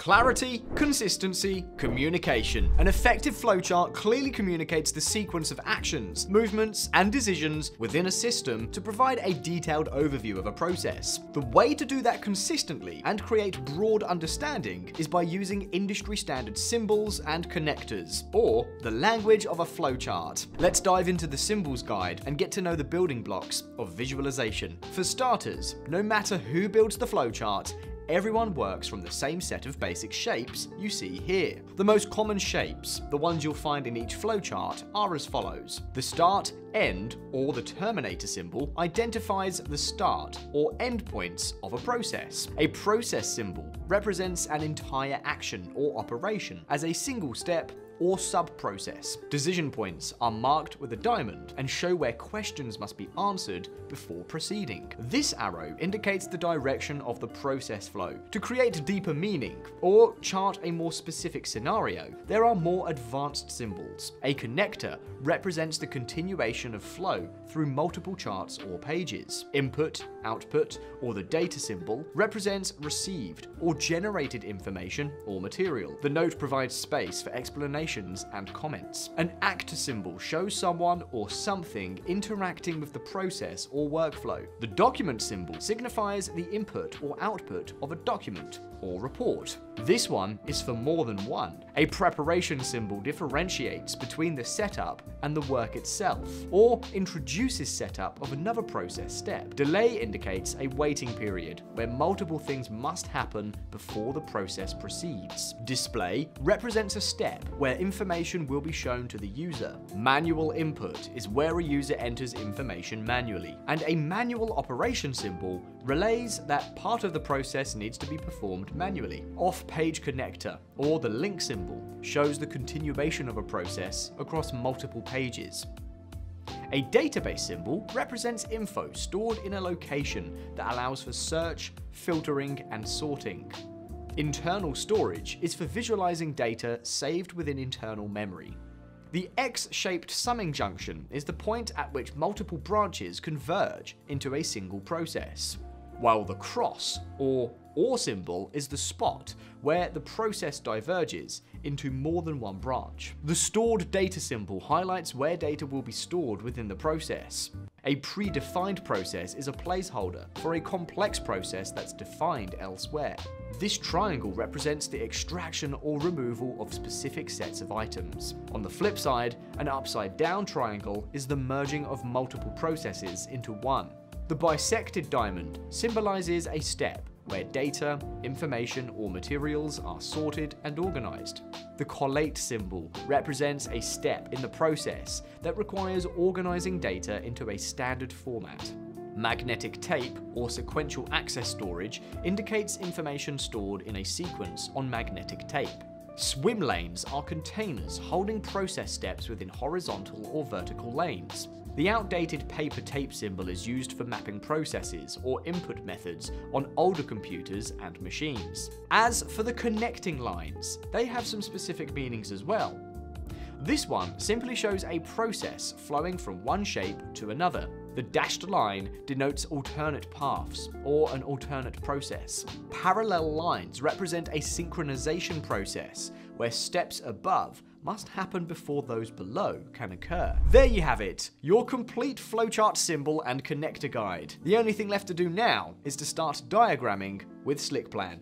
Clarity, consistency, communication. An effective flowchart clearly communicates the sequence of actions, movements, and decisions within a system to provide a detailed overview of a process. The way to do that consistently and create broad understanding is by using industry standard symbols and connectors, or the language of a flowchart. Let's dive into the symbols guide and get to know the building blocks of visualization. For starters, no matter who builds the flowchart, everyone works from the same set of basic shapes you see here. The most common shapes, the ones you'll find in each flowchart, are as follows. The start, end, or the terminator symbol identifies the start or end points of a process. A process symbol represents an entire action or operation as a single step or sub-process. Decision points are marked with a diamond and show where questions must be answered before proceeding. This arrow indicates the direction of the process flow. To create deeper meaning or chart a more specific scenario, there are more advanced symbols. A connector represents the continuation of flow through multiple charts or pages. Input, output, or the data symbol represents received or generated information or material. The note provides space for explanations and comments. An actor symbol shows someone or something interacting with the process or workflow. The document symbol signifies the input or output of a document or report. This one is for more than one. A preparation symbol differentiates between the setup and the work itself, or introduces setup of another process step. Delay indicates a waiting period where multiple things must happen before the process proceeds. Display represents a step where information will be shown to the user. Manual input is where a user enters information manually, and a manual operation symbol relays that part of the process needs to be performed manually. Off-page connector, or the link symbol, shows the continuation of a process across multiple pages. A database symbol represents info stored in a location that allows for search, filtering, and sorting. Internal storage is for visualizing data saved within internal memory. The X-shaped summing junction is the point at which multiple branches converge into a single process, while the cross, or OR symbol, is the spot where the process diverges into more than one branch. The stored data symbol highlights where data will be stored within the process. A predefined process is a placeholder for a complex process that's defined elsewhere. This triangle represents the extraction or removal of specific sets of items. On the flip side, an upside down triangle is the merging of multiple processes into one. The bisected diamond symbolizes a step where data, information, or materials are sorted and organized. The collate symbol represents a step in the process that requires organizing data into a standard format. Magnetic tape, or sequential access storage, indicates information stored in a sequence on magnetic tape. Swim lanes are containers holding process steps within horizontal or vertical lanes. The outdated paper tape symbol is used for mapping processes or input methods on older computers and machines. As for the connecting lines, they have some specific meanings as well. This one simply shows a process flowing from one shape to another. The dashed line denotes alternate paths, or an alternate process. Parallel lines represent a synchronization process, where steps above must happen before those below can occur. There you have it, your complete flowchart symbol and connector guide. The only thing left to do now is to start diagramming with SlickPlan.